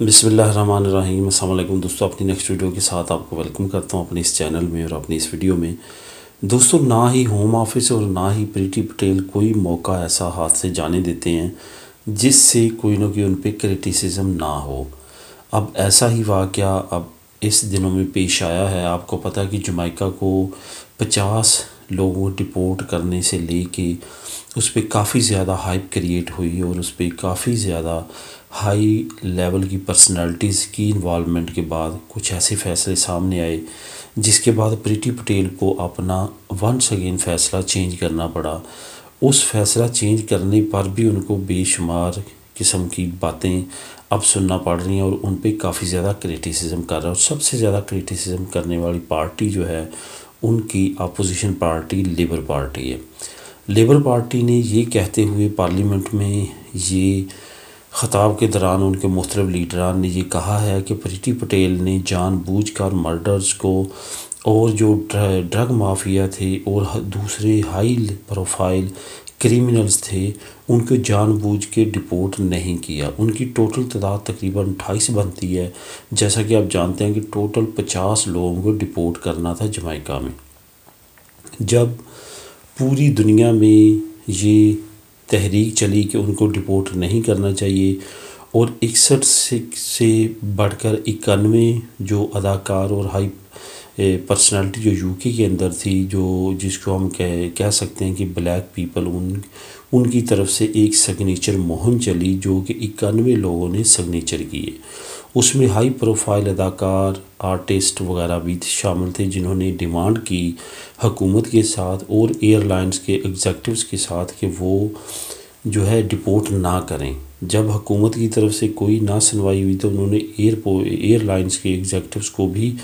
बिसमीम अल्लाम दोस्तों, अपनी नेक्स्ट वीडियो के साथ आपको वेलकम करता हूँ अपने इस चैनल में और अपनी इस वीडियो में। दोस्तों, ना ही होम ऑफ़िस और ना ही प्रीति पटेल कोई मौका ऐसा हाथ से जाने देते हैं, जिससे कोई ना कोई उन पर क्रिटिसिज्म ना हो। अब ऐसा ही वाक़ अब इस दिनों में पेश आया है। आपको पता कि जमाइका को पचास लोगों डिपोर्ट करने से लेके उस पर काफ़ी ज़्यादा हाइप क्रिएट हुई और उस पर काफ़ी ज़्यादा हाई लेवल की पर्सनालिटीज़ की इन्वॉलमेंट के बाद कुछ ऐसे फ़ैसले सामने आए, जिसके बाद प्रीति पटेल को अपना वंस अगेन फ़ैसला चेंज करना पड़ा। उस फैसला चेंज करने पर भी उनको बेशुमार किस्म की बातें अब सुनना पड़ रही हैं और उन पर काफ़ी ज़्यादा क्रिटिसिज्म कर रहा है। और सबसे ज़्यादा क्रिटिसिज्म करने वाली पार्टी जो है उनकी अपोजिशन पार्टी लेबर पार्टी है। लेबर पार्टी ने ये कहते हुए पार्लियामेंट में ये ख़ताब के दौरान उनके मुख्तलिफ़ लीडरान ने ये कहा है कि प्रीति पटेल ने बूझ कर मर्डर्स को और जो ड्रग माफिया थे और दूसरे हाई प्रोफ़ाइल क्रिमिनल्स थे, उनको जानबूझ के डिपोर्ट नहीं किया। उनकी टोटल तादाद तकरीबन अट्ठाईस बनती है। जैसा कि आप जानते हैं कि टोटल पचास लोगों को डिपोर्ट करना था जमाइका में। जब पूरी दुनिया में ये तहरीक चली कि उनको डिपोर्ट नहीं करना चाहिए और इकसठ से से बढ़कर इक्यानवे जो अदाकार और हाई पर्सनालिटी जो यूके के अंदर थी, जो, जिसको हम कह कह सकते हैं कि ब्लैक पीपल उन, उनकी तरफ़ से एक सिग्नेचर मुहिम चली, जो कि इक्यानवे लोगों ने सिग्नेचर किए उसमें हाई प्रोफ़ाइल अदाकार आर्टिस्ट वगैरह भी शामिल थे, जिन्होंने डिमांड की हकूमत के साथ और एयरलाइंस के एग्जेक्टिव्स के साथ कि वो जो है डिपोर्ट ना करें। जब हुकूमत की तरफ़ से कोई ना सुनवाई हुई तो उन्होंने एयरपो एयरलाइंस के एग्जेक्टिव्स को भी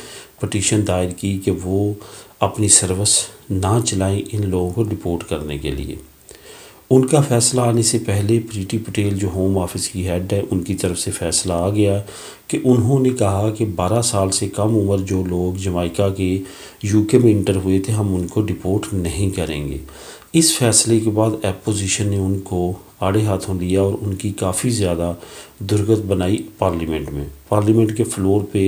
पटिशन दायर की कि वो अपनी सर्विस ना चलाएँ इन लोगों को डिपोर्ट करने के लिए। उनका फ़ैसला आने से पहले प्रीति पटेल, जो होम ऑफ़िस की हेड है, उनकी तरफ़ से फ़ैसला आ गया कि उन्होंने कहा कि 12 साल से कम उम्र जो लोग जमाइका के यूके में इंटर हुए थे, हम उनको डिपोर्ट नहीं करेंगे। इस फैसले के बाद अपोजिशन ने उनको आड़े हाथों लिया और उनकी काफ़ी ज़्यादा दुर्गत बनाई पार्लियामेंट में। पार्लियामेंट के फ्लोर पे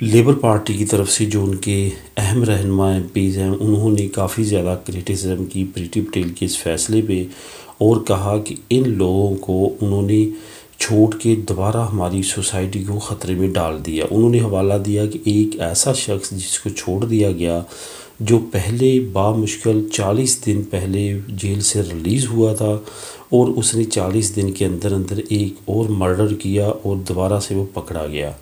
लेबर पार्टी की तरफ़ से जो उनके अहम रहनमा एम पीज़ हैं, उन्होंने काफ़ी ज़्यादा क्रिटिसिज्म की प्रीति पटेल के इस फैसले पे और कहा कि इन लोगों को उन्होंने छोड़ के दोबारा हमारी सोसाइटी को ख़तरे में डाल दिया। उन्होंने हवाला दिया कि एक ऐसा शख्स जिसको छोड़ दिया गया जो पहले बामुश्किल चालीस दिन पहले जेल से रिलीज़ हुआ था और उसने चालीस दिन के अंदर अंदर एक और मर्डर किया और दोबारा से वो पकड़ा गया।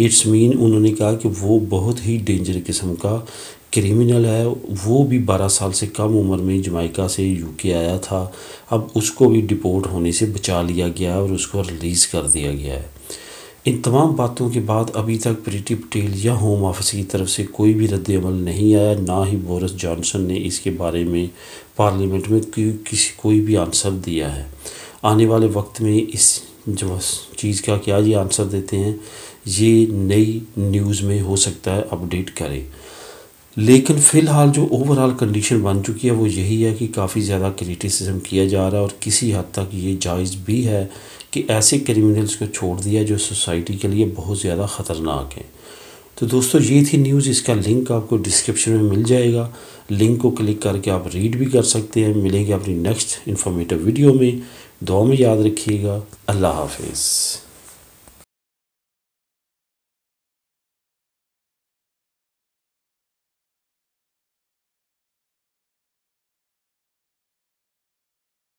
इट्स मीन उन्होंने कहा कि वो बहुत ही डेंजर किस्म का क्रिमिनल है। वो भी बारह साल से कम उम्र में जमाइका से यूके आया था। अब उसको भी डिपोर्ट होने से बचा लिया गया और उसको रिलीज़ कर दिया गया है। इन तमाम बातों के बाद अभी तक प्रीति पटेल या होम ऑफ़िस की तरफ़ से कोई भी रद्द अमल नहीं आया, ना ही बोरिस जॉनसन ने इसके बारे में पार्लियामेंट में किसी, कोई भी आंसर दिया है। आने वाले वक्त में इस जो चीज़ का क्या ये आंसर देते हैं, ये नई न्यूज़ में हो सकता है अपडेट करें। लेकिन फ़िलहाल जो ओवरऑल कंडीशन बन चुकी है, वो यही है कि काफ़ी ज़्यादा क्रिटिसिज्म किया जा रहा है और किसी हद तक ये जायज़ भी है कि ऐसे क्रिमिनल्स को छोड़ दिया जो सोसाइटी के लिए बहुत ज़्यादा ख़तरनाक हैं। तो दोस्तों, ये थी न्यूज़ इसका लिंक आपको डिस्क्रिप्शन में मिल जाएगा। लिंक को क्लिक करके आप रीड भी कर सकते हैं। मिलेंगे अपनी नेक्स्ट इन्फॉर्मेटिव वीडियो में। दुआ में याद रखिएगा। अल्लाह हाफिज़।